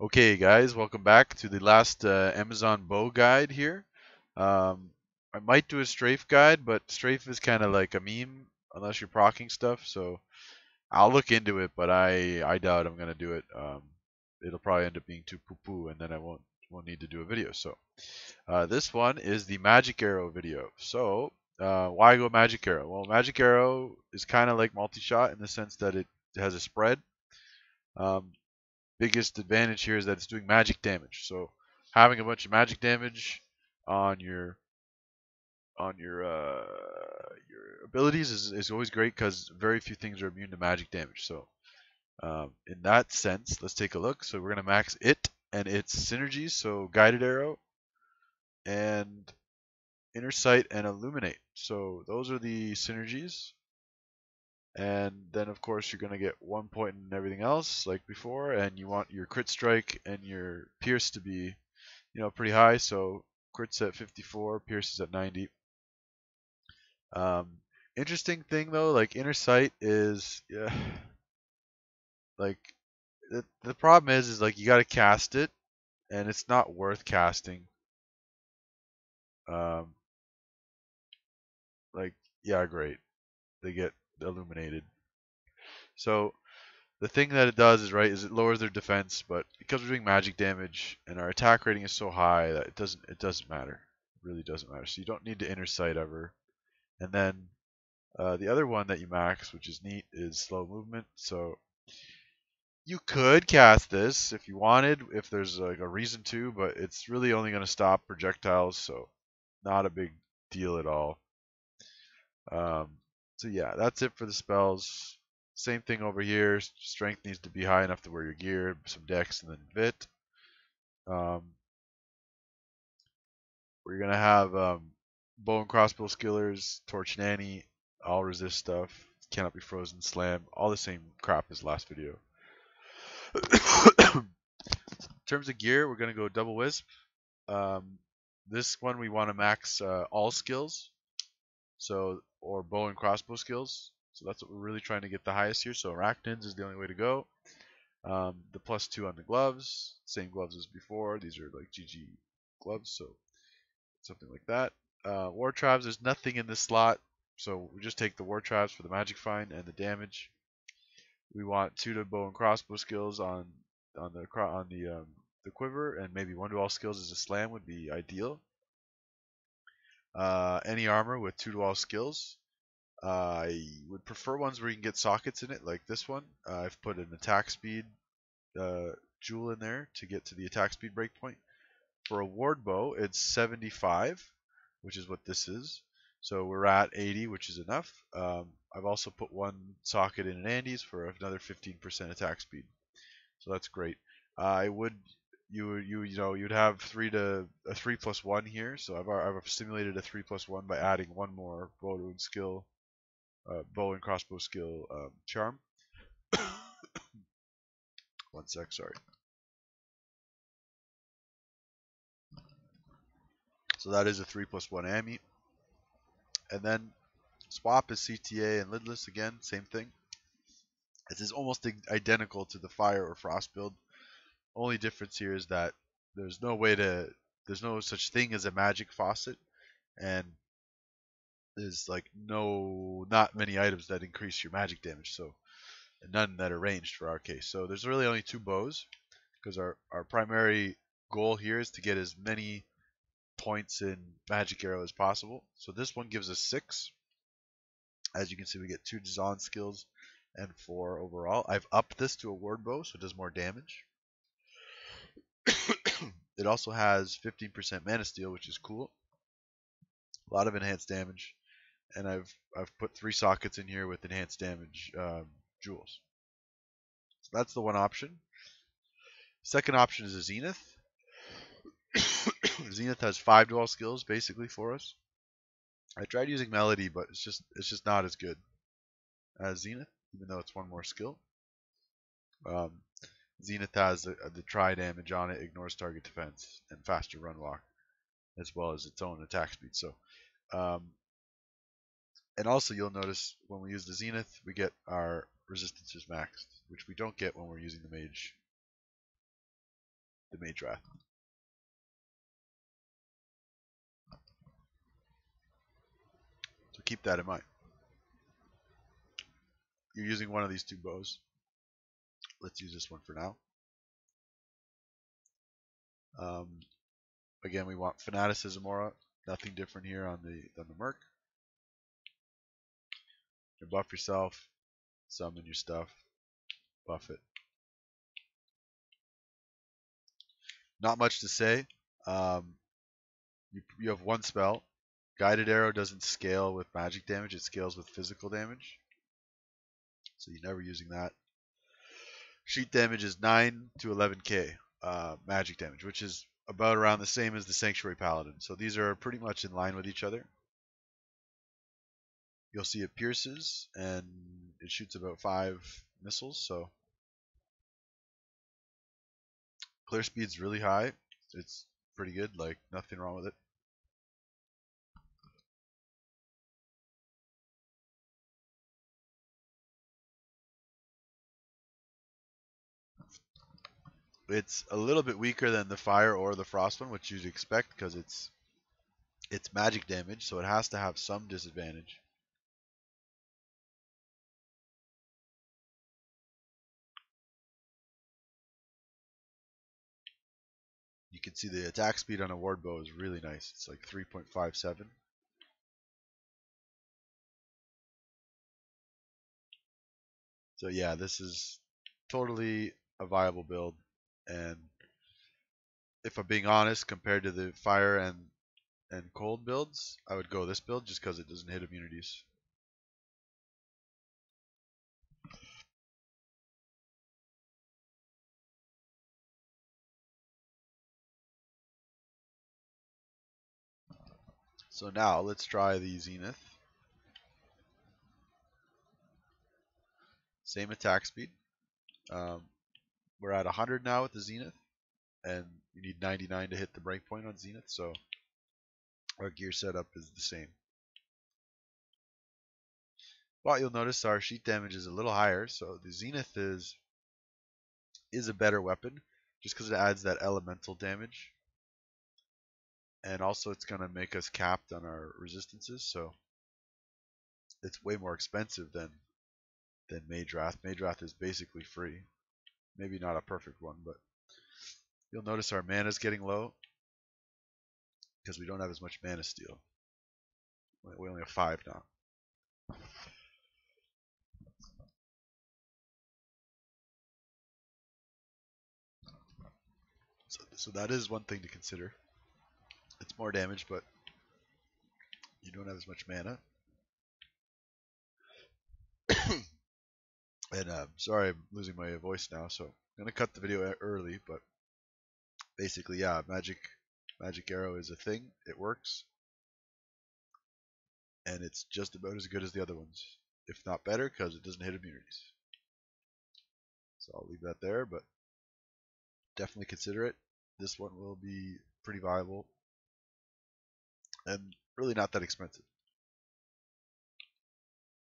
Okay, guys, welcome back to the last uh, Amazon bow guide here. Um, I might do a strafe guide, but strafe is kind of like a meme unless you're procking stuff. So I'll look into it, but I I doubt I'm gonna do it. Um, it'll probably end up being too poo poo, and then I won't won't need to do a video. So uh, this one is the Magic Arrow video. So uh, why go Magic Arrow? Well, Magic Arrow is kind of like multi-shot in the sense that it has a spread. Um, biggest advantage here is that it's doing magic damage. So having a bunch of magic damage on your on your uh, your abilities is, is always great because very few things are immune to magic damage. So um, in that sense, let's take a look. So we're gonna max it and its synergies. So guided arrow and inner sight and illuminate. So those are the synergies and then of course you're going to get one point in everything else like before and you want your crit strike and your pierce to be you know pretty high. So crits at 54 pierce is at 90 um, interesting thing though like inner sight is yeah, like the, the problem is is like you got to cast it and it's not worth casting. Um, like yeah great. They get illuminated. So the thing that it does is right is it lowers their defense, but because we're doing magic damage and our attack rating is so high that it doesn't it doesn't matter. It really doesn't matter. So you don't need to inner sight ever. And then uh, the other one that you max, which is neat, is slow movement. So you could cast this if you wanted, if there's like a reason to, but it's really only going to stop projectiles, so not a big deal at all. Um, so yeah, that's it for the spells. Same thing over here. Strength needs to be high enough to wear your gear, some dex, and then vit. Um, we're gonna have um, bow and crossbow skillers, torch nanny, all resist stuff, cannot be frozen, slam, all the same crap as last video. In terms of gear, we're gonna go double wisp. Um, this one we want to max uh, all skills. So or bow and crossbow skills. So that's what we're really trying to get the highest here. So arachnids is the only way to go. Um, the plus two on the gloves, same gloves as before. These are like GG gloves, so something like that. Uh, War Travs, there's nothing in this slot, so we just take the War Travs for the magic find and the damage. We want two to bow and crossbow skills on on the on the um, the quiver, and maybe one to all skills as a slam would be ideal. Uh, any armor with two to all skills. Uh, I would prefer ones where you can get sockets in it, like this one. Uh, I've put an attack speed uh, jewel in there to get to the attack speed breakpoint. For a ward bow, it's 75, which is what this is. So we're at 80, which is enough. Um, I've also put one socket in an Andy's for another 15% attack speed. So that's great. I would you you you know you'd have three to a three plus one here. So I've I've simulated a three plus one by adding one more bow and skill, uh, bow and crossbow skill um, charm. one sec, sorry. So that is a three plus one AMI, and then swap is CTA and lidless again, same thing. This is almost identical to the fire or frost build. Only difference here is that there's no way to there's no such thing as a magic facet and there's like no not many items that increase your magic damage so none that are ranged for our case. So there's really only two bows because our our primary goal here is to get as many points in magic arrow as possible. So this one gives us six. As you can see we get two design skills and four overall. I've upped this to a ward bow so it does more damage it also has 15% mana steal, which is cool. A lot of enhanced damage, and I've I've put three sockets in here with enhanced damage um, jewels. So that's the one option. Second option is a Zenith. Zenith has five dual skills basically for us. I tried using Melody, but it's just it's just not as good as Zenith, even though it's one more skill. Um, Zenith has the, the damage on it, ignores target defense, and faster run walk, as well as its own attack speed. So, um, and also you'll notice when we use the Zenith, we get our resistances maxed, which we don't get when we're using the Mage. The Magewrath. So keep that in mind. You're using one of these two bows. Let's use this one for now. Um, again, we want Fanaticism Aura. Nothing different here on the on the Merc. You buff yourself, summon your stuff, buff it. Not much to say. Um, you, you have one spell. Guided Arrow doesn't scale with magic damage, it scales with physical damage. So you're never using that. Sheet damage is 9 to 11k uh, magic damage, which is about around the same as the Sanctuary Paladin. So these are pretty much in line with each other. You'll see it pierces and it shoots about 5 missiles, so clear speed's really high. It's pretty good, like nothing wrong with it. It's a little bit weaker than the fire or the frost one, which you'd expect because it's it's magic damage, so it has to have some disadvantage. You can see the attack speed on a ward bow is really nice. It's like 3.57. So yeah, this is totally a viable build. And if I'm being honest, compared to the fire and and cold builds, I would go this build just because it doesn't hit immunities. So now let's try the Zenith. Same attack speed. Um, we're at 100 now with the Zenith, and you need 99 to hit the breakpoint on Zenith, so our gear setup is the same. But you'll notice our sheet damage is a little higher, so the Zenith is is a better weapon, just because it adds that elemental damage and also it's going to make us capped on our resistances so it's way more expensive than than. Magewrath is basically free. Maybe not a perfect one, but you'll notice our mana is getting low because we don't have as much mana steal. We only have five now. So, so that is one thing to consider. It's more damage, but you don't have as much mana. And uh, sorry, I'm losing my voice now, so I'm gonna cut the video early. But basically, yeah, magic, magic arrow is a thing. It works, and it's just about as good as the other ones, if not better, because it doesn't hit immunities. So I'll leave that there, but definitely consider it. This one will be pretty viable and really not that expensive.